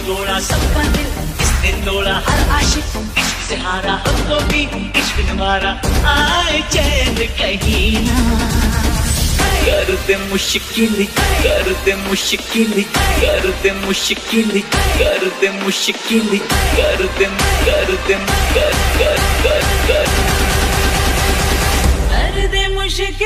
तोड़ा सबका दिल इसने तोड़ा हर आशिक, इश्क से हारा हमको भी इश्क ने मारा आए चैन कहीं ना। कर मुश्किल कर दे मुश्किल कर दे मुश्किल कर दे मुश्किल कर दे कर दे कर कर कर। कर कर मुश्किल।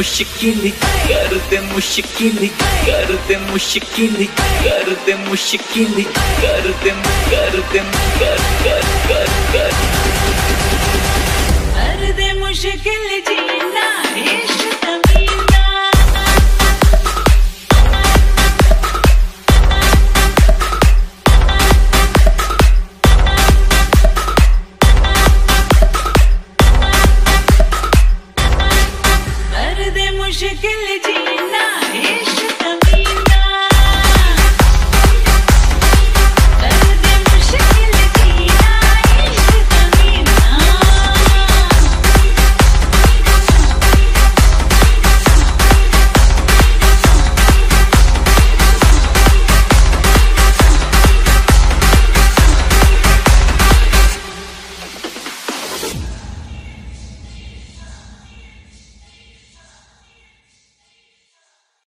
मुश्किल कर दे मुश्किल कर दे मुश्किल कर दे मुश्किल कर दे कर। दे कर मुश्किल इश्क nine.